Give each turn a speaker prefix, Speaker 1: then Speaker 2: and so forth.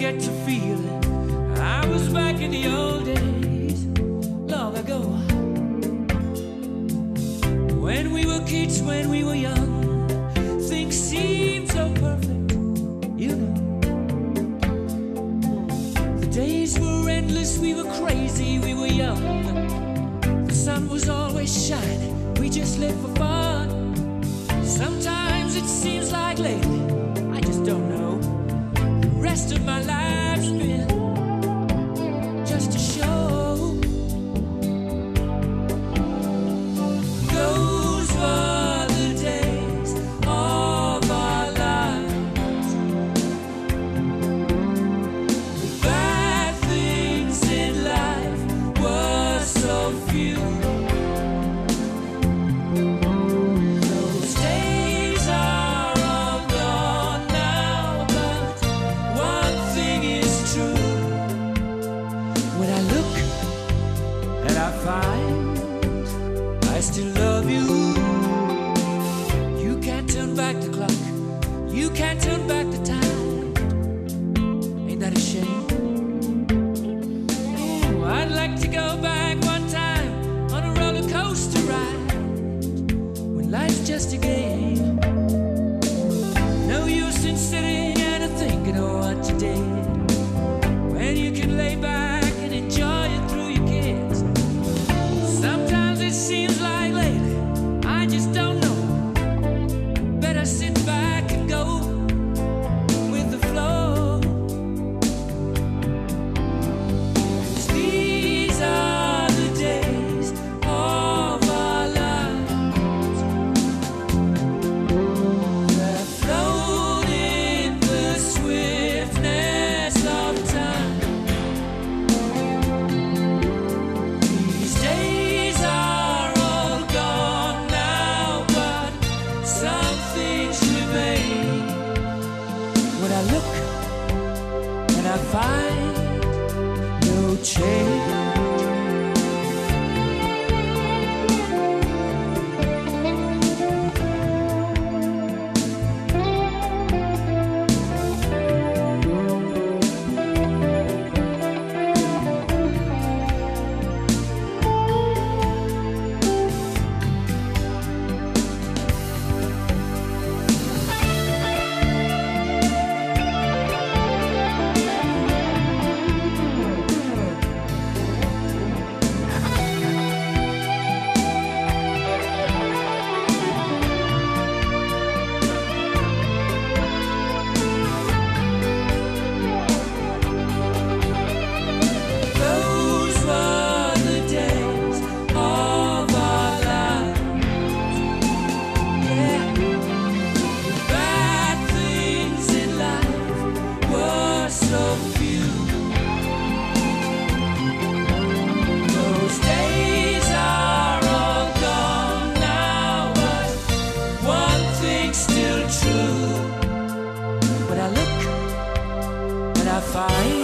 Speaker 1: get to feeling I was back in the old days, long ago. When we were kids, when we were young, things seemed so perfect, you know. The days were endless, we were crazy, we were young. The sun was always shining, we just lived for fun. Sometimes it seems like lately, rest of my life's I find I still love you. You can't turn back the clock, you can't turn back the time. Ain't that a shame? Ooh, I'd like to go back one time on a roller coaster ride when life's just a game. No use in sitting and thinking of what you did when you can lay back. I sit back. fine.